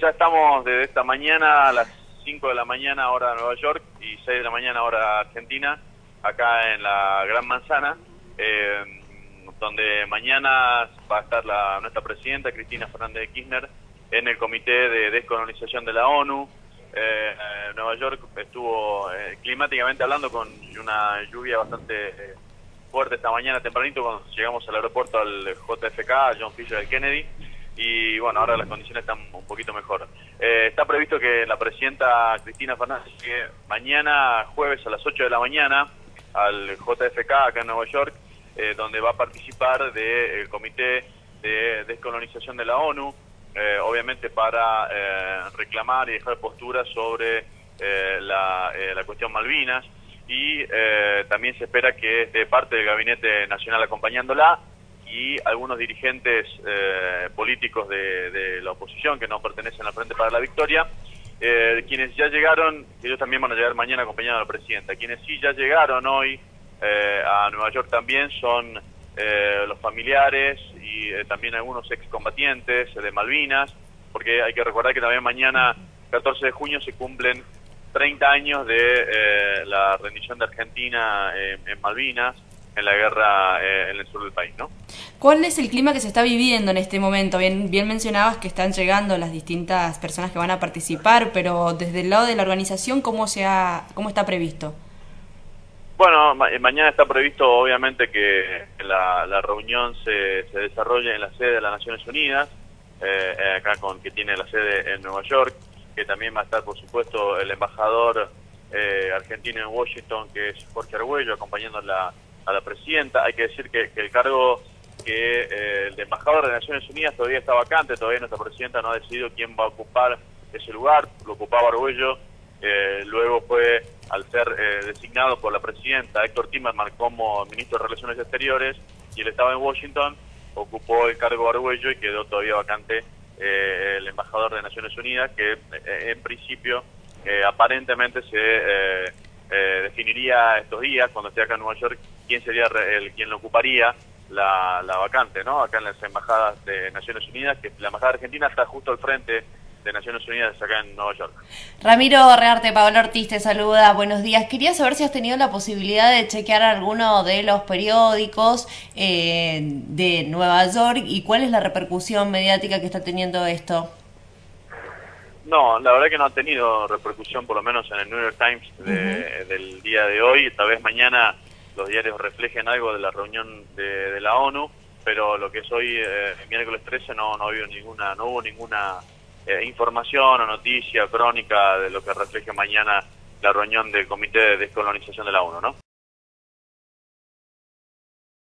ya estamos desde esta mañana a las 5 de la mañana hora de Nueva York y 6 de la mañana hora Argentina, acá en la Gran Manzana, eh, donde mañana va a estar la, nuestra presidenta Cristina Fernández de Kirchner en el Comité de Descolonización de la ONU. Eh, Nueva York estuvo eh, climáticamente hablando con una lluvia bastante eh, fuerte esta mañana tempranito cuando llegamos al aeropuerto al JFK, John Fisher Kennedy y bueno, ahora las condiciones están un poquito mejor. Eh, está previsto que la presidenta Cristina Fernández llegue mañana jueves a las 8 de la mañana al JFK acá en Nueva York, eh, donde va a participar del Comité de Descolonización de la ONU, eh, obviamente para reclamar y dejar posturas sobre la, la, cuestión Malvinas y también se espera que de parte del Gabinete Nacional acompañándola y algunos dirigentes eh, políticos de, la oposición que no pertenecen al Frente para la Victoria, eh, quienes ya llegaron, ellos también van a llegar mañana acompañados a la presidenta, quienes sí ya llegaron hoy eh, a Nueva York también son los familiares y también algunos excombatientes de Malvinas, porque hay que recordar que también mañana, 14 de junio, se cumplen 30 años de la rendición de Argentina en Malvinas, en la guerra en el sur del país, ¿no? ¿Cuál es el clima que se está viviendo en este momento? Bien, bien mencionabas que están llegando las distintas personas que van a participar, pero desde el lado de la organización, ¿cómo, se cómo está previsto? Bueno, mañana está previsto obviamente que la, reunión se, se, desarrolle en la sede de las Naciones Unidas, eh, acá con que tiene la sede en Nueva York, que también va a estar por supuesto el embajador eh, argentino en Washington, que es Jorge Arguello, acompañando la, a la presidenta. Hay que decir que el cargo que eh, el embajador de Naciones Unidas todavía está vacante, todavía nuestra presidenta no ha decidido quién va a ocupar ese lugar, lo ocupaba Arguello, eh, luego fue, al ser eh, designado por la presidenta Héctor Timerman como ministro de Relaciones Exteriores, y él estaba en Washington, ocupó el cargo Arguello y quedó todavía vacante el embajador de Naciones Unidas, que en principio aparentemente se definiría estos días, cuando esté acá en Nueva York, quién sería el quien lo ocuparía la, vacante, ¿no? Acá en las embajadas de Naciones Unidas, que la embajada argentina está justo al frente de Naciones Unidas acá en Nueva York. Ramiro Rearte, Pablo Ortiz te saluda, buenos días. Quería saber si has tenido la posibilidad de chequear alguno de los periódicos eh, de Nueva York y cuál es la repercusión mediática que está teniendo esto. No, la verdad que no ha tenido repercusión, por lo menos en el New York Times del día de hoy. Tal vez mañana los diarios reflejen algo de la reunión de, la ONU, pero lo que es hoy, eh, miércoles 13, no, no, hubo ninguna, no hubo ninguna eh, información o noticia crónica de lo que refleje mañana la reunión del Comité de Descolonización de la ONU, ¿no?